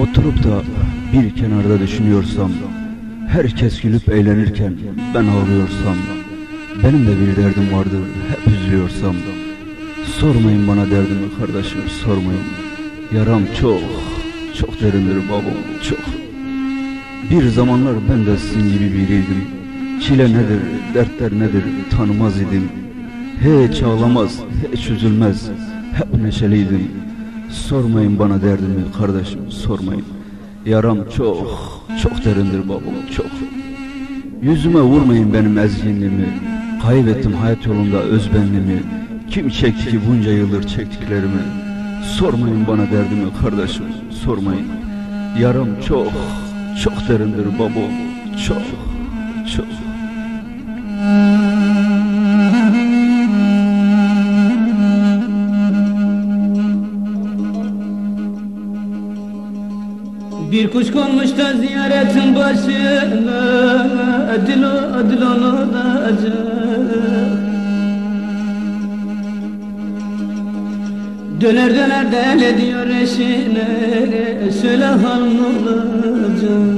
Oturup da bir kenarda düşünüyorsam Herkes gülüp eğlenirken ben ağlıyorsam Benim de bir derdim vardır hep üzülüyorsam. Sormayın bana derdimi kardeşim sormayın. Yaram çok çok derindir babam çok. Bir zamanlar ben de sizin gibi biriydim. Çile nedir dertler nedir tanımaz idim. Hiç ağlamaz hiç üzülmez hep neşeliydim Sormayın bana derdimi kardeşim sormayın. Yaram çok çok derindir babam çok. Yüzüme vurmayın benim ezginliğimi Kaybettim hayat yolunda özbenliğimi Kim çekti ki bunca yıldır çektiklerimi? Sormayın bana derdimi kardeşim sormayın. Yaram çok çok derindir babam çok çok Bir kuş konmuş da ziyaretin başına Adil o adil olacak Döner döner del ediyor eşine Söyle hanım olacak?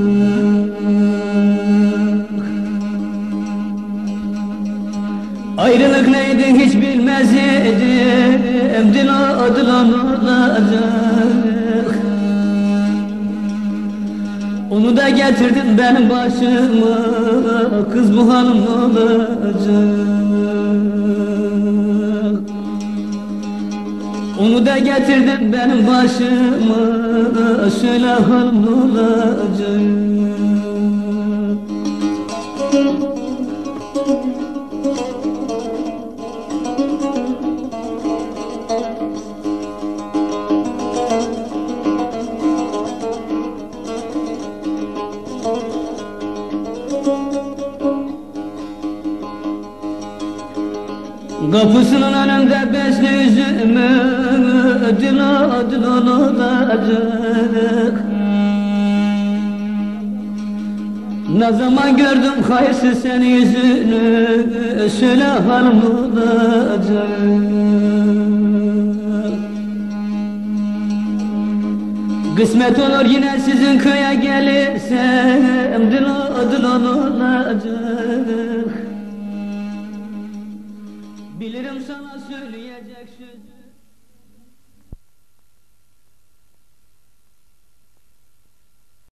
Ayrılık neydi hiç bilmez idim Dil o adil olacak getirdin benim başıma Kız bu hanım olacak. Onu da getirdin benim başıma Söyle hanım olacak Kapısının önünde besli yüzümü Dil adil olacak Ne zaman gördüm hayırsız senin yüzünü Söyle hanım olacak. Kısmet olur yine sizin köye gelirsem Dil adil olacak Bilirim sana söyleyecek söz